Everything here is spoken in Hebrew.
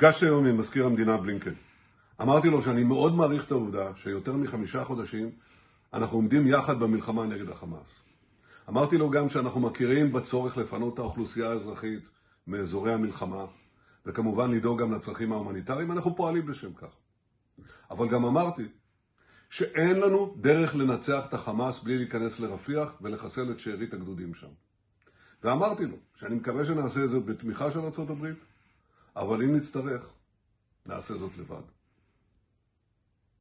נפגשתי היום עם מזכיר המדינה בלינקן. אמרתי לו שאני מאוד מעריך את העובדה שיותר מחמישה חודשים אנחנו עומדים יחד במלחמה נגד החמאס. אמרתי לו גם שאנחנו מכירים בצורך לפנות את האוכלוסייה האזרחית מאזורי המלחמה, וכמובן לדאוג גם לצרכים ההומניטריים, אנחנו פועלים לשם כך. אבל גם אמרתי שאין לנו דרך לנצח את החמאס בלי להיכנס לרפיח ולחסל את שארית הגדודים שם. ואמרתי לו שאני מקווה שנעשה את זה בתמיכה של ארה"ב, אבל אם נצטרך, נעשה זאת לבד.